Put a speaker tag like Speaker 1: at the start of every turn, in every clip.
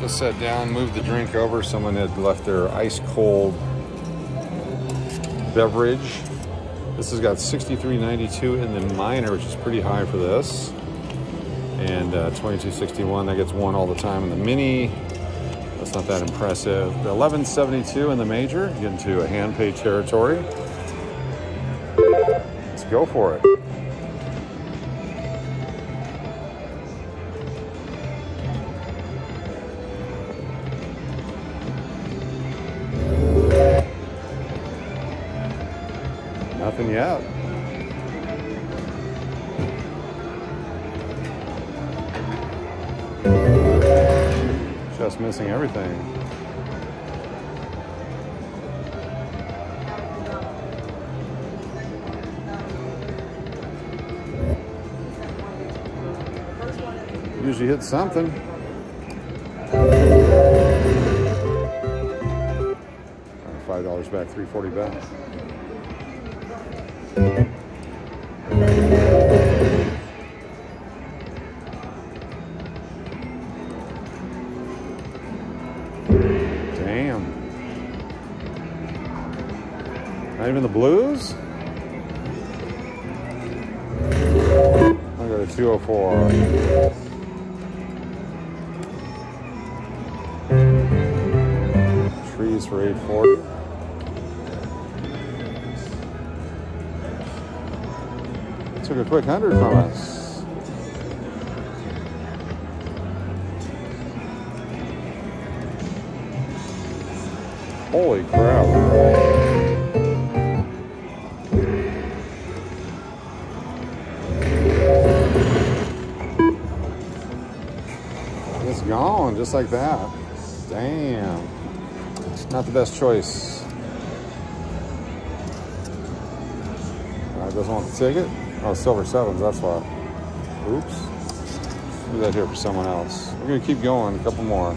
Speaker 1: Just sat down, moved the drink over. Someone had left their ice cold beverage. This has got 63.92 in the minor, which is pretty high for this. And uh, 22.61, that gets one all the time in the mini. That's not that impressive. 11.72 in the major, get into a hand pay territory. Let's go for it. Nothing yet. Just missing everything. Usually hit something. Five dollars back, three forty back. Even the blues? I got a 204. Trees for 840. Took a quick hundred from us. Holy crap. Just like that. Damn. Not the best choice. Uh, doesn't want take it. Oh, silver sevens, that's why. Oops. Do that here for someone else. We're gonna keep going, a couple more.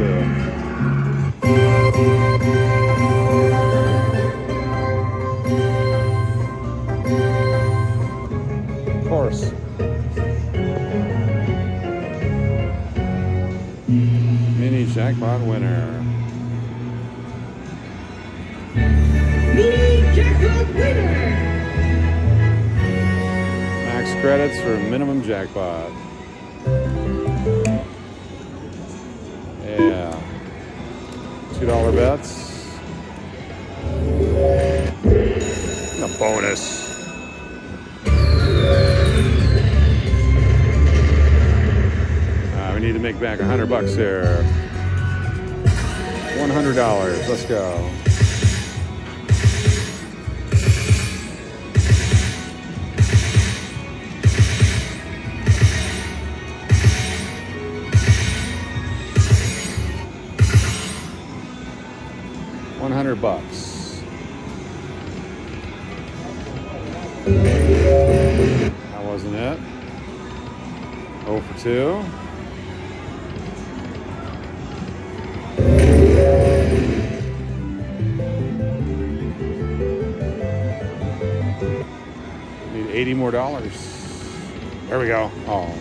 Speaker 1: 1172. Of course. Mini jackpot winner.
Speaker 2: Mini jackpot winner!
Speaker 1: Max credits for minimum jackpot. $2 bets. And a bonus. Uh, we need to make back 100 bucks here. $100, let's go. One hundred bucks. That wasn't it. Oh for two. Need eighty more dollars. There we go. Oh.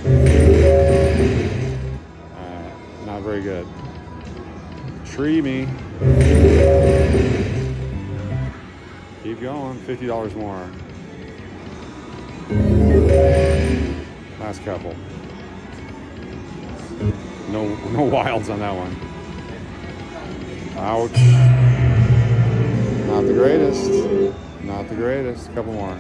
Speaker 1: Not very good. Tree me. Keep going. Fifty dollars more. Last couple. No, no wilds on that one. Ouch. Not the greatest. Not the greatest. Couple more.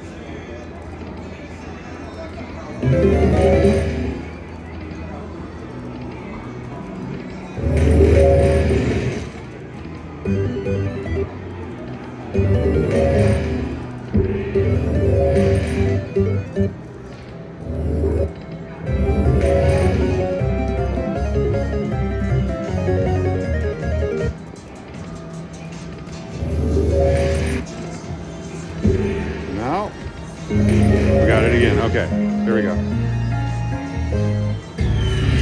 Speaker 1: Okay. Here we go.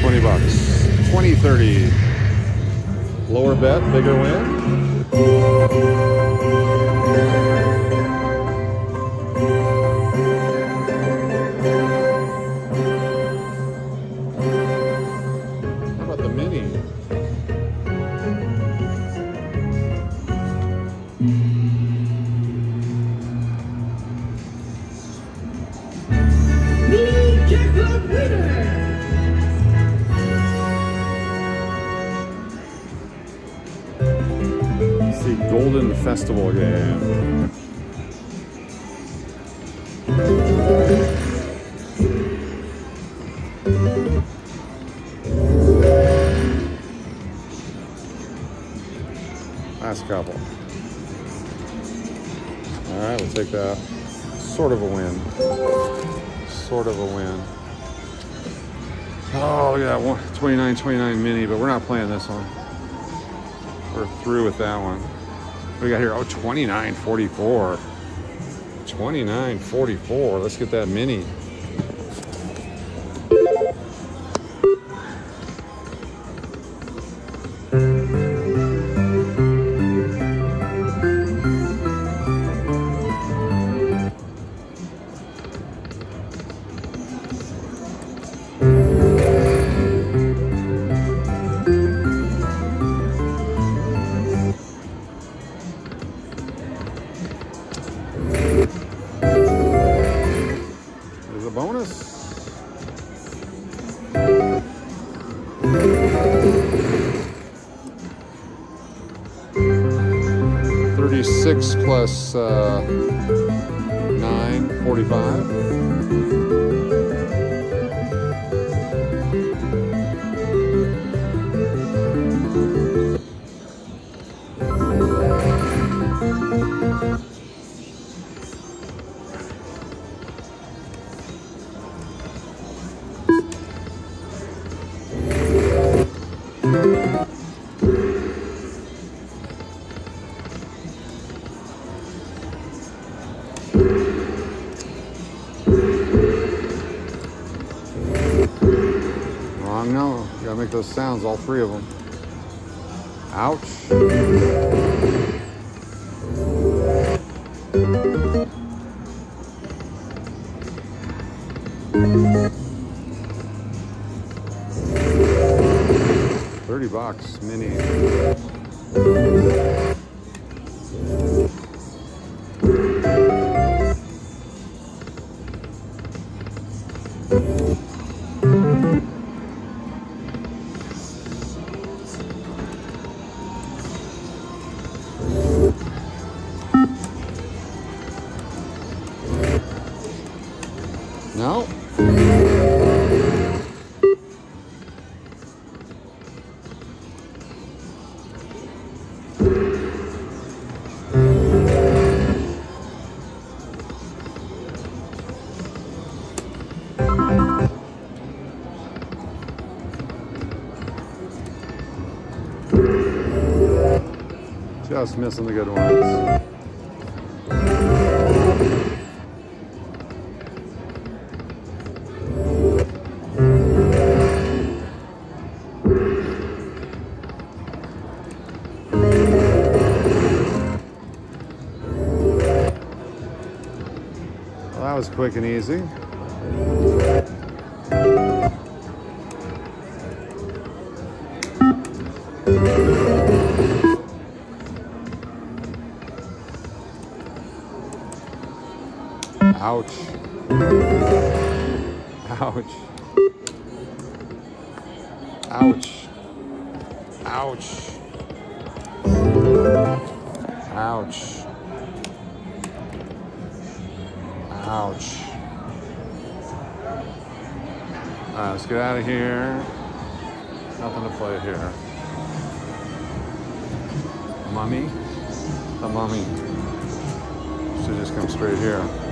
Speaker 1: 20 bucks. 20, 30. Lower bet, bigger win. Festival game. Last couple. All right, we'll take that. Sort of a win. Sort of a win. Oh, look at that one. 29 29 mini, but we're not playing this one. We're through with that one. What do we got here? Oh, 29 44. 29 44. Let's get that mini. There's a bonus. Thirty-six plus uh, nine, forty-five. Wrong no. Gotta make those sounds, all three of them. Ouch. Bucks, mini. Just missing the good ones. Well, that was quick and easy. Ouch. Ouch. Ouch. Ouch. Ouch. Ouch. All right, let's get out of here. Nothing to play here. Mummy? The mummy. Should just come straight here.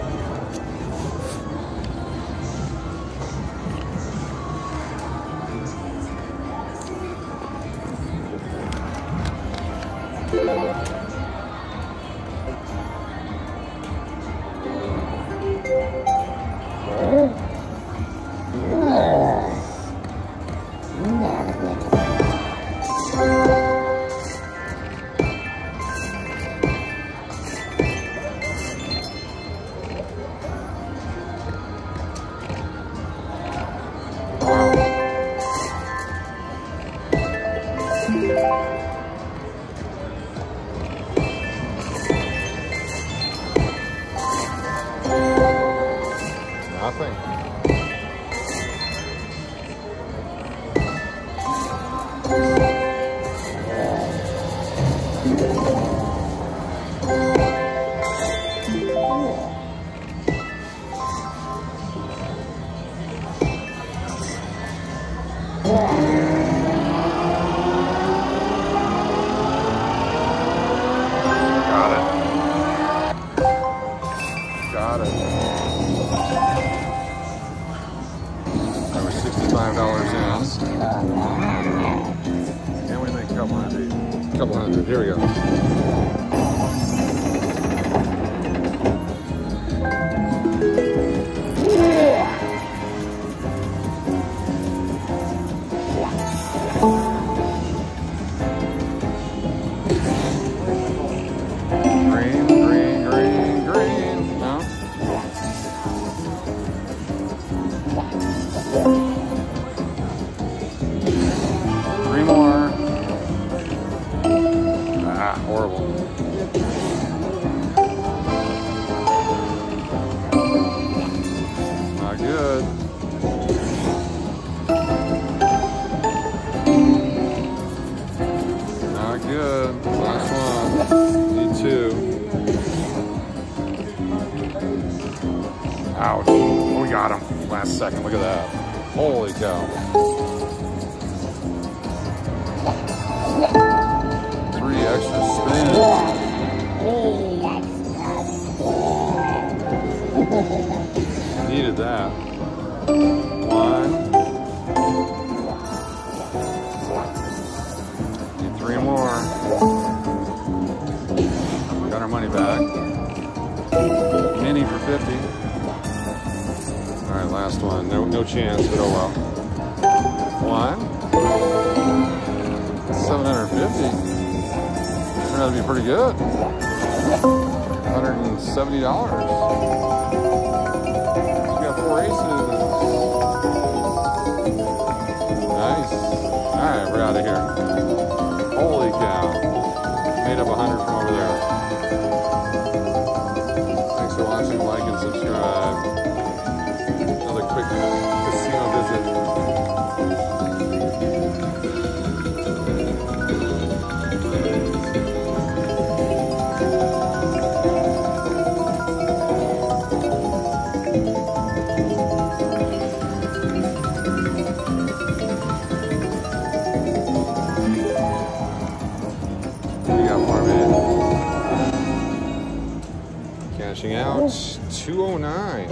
Speaker 1: Nothing. Got Ouch. Oh, we got him. Last second. Look at that. Holy cow. Three extra spins. Needed that. Chance, but oh well. One. 750. Turned out to be pretty good. $170. 209.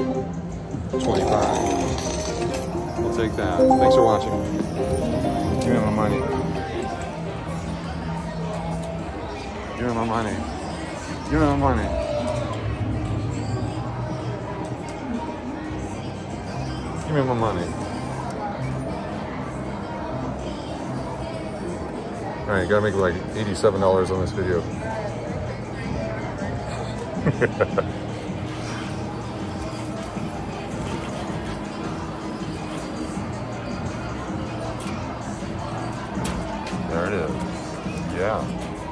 Speaker 1: 25. We'll take that. Thanks for watching. Give me my money. Give me my money. Give me my money. Give me my money. All right, gotta make like $87 on this video.